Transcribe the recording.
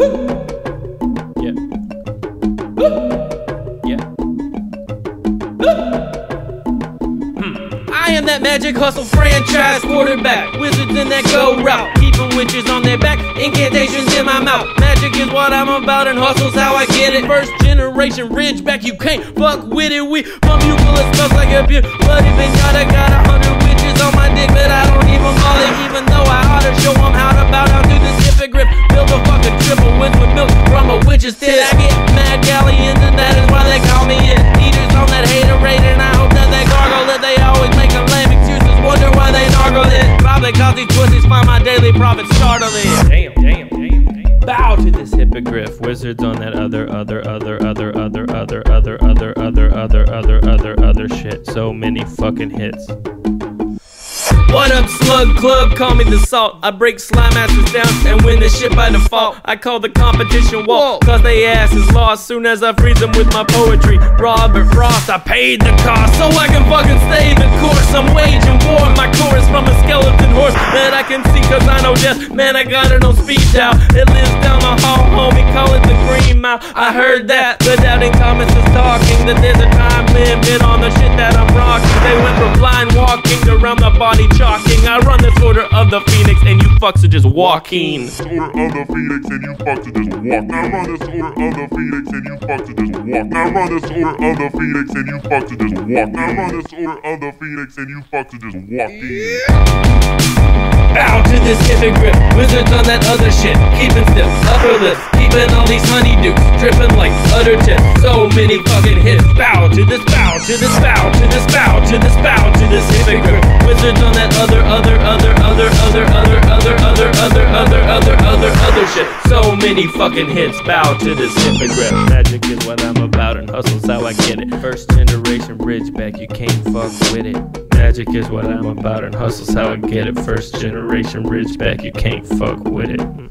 Yeah. Yeah. Hmm. I am that magic hustle franchise quarterback. Wizards in that go route. Keeping witches on their back. Incantations in my mouth. Magic is what I'm about, and hustle's how I get it. First generation ridgeback, you can't fuck with it. We pump you full of smells like a beer. But even gotta got a hundred a. I get mad galleons, and that is why they call me it. Eaters on that haterade, and I hope that they gargle it. They always make a lame excuses, wonder why they nargle it. Probably cause these pussies find my daily profit startling. Damn, damn, damn, damn. Bow to this hippogriff. Wizards on that other, other, other, other, other, other, other, other, other, other, other, other, other shit. So many fucking hits. What up, Slug Club? Call me the salt. I break slime masters down and win the shit by default. I call the competition wall, cause they ass is lost. Soon as I freeze them with my poetry. Robert Frost, I paid the cost so I can fucking stay the course. I'm waging war. My chorus from a skeleton horse that I can see cause I know death. Man, I got it on speed dial. It lives down the hall, homie. Call it the green mile. I heard that. The doubting Thomas is talking that there's a time limit on the shit that I'm rocking. They went from blind walking to around the body chalking. I run this order of the phoenix and you fucks are just walking. order of the phoenix and you fuck to just walk. Now run this order of the phoenix and you fuck to just walk. Now run this order of the phoenix and you fuck to just walk. Now run this order of the phoenix and you fuck to just walk in. Bow to this hippogriff. Wizards on that other shit. Keeping still, upper lip. Keeping all these honeydews. Dripping like utter tips. So many fucking hits. Bow to this, bow to this, bow to this, bow to this, bow to this hippogriff. Wizards on that other, other, other, other, other, other, other, other, other, other, other, other, other shit. So many fucking hits. Bow to this hippogriff. Magic is what I'm about, and hustle's how I get it. First generation Ridgeback, you can't fuck with it. Magic is what I'm about, and hustle's how I get it. First generation Ridgeback, you can't fuck with it.